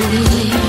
You.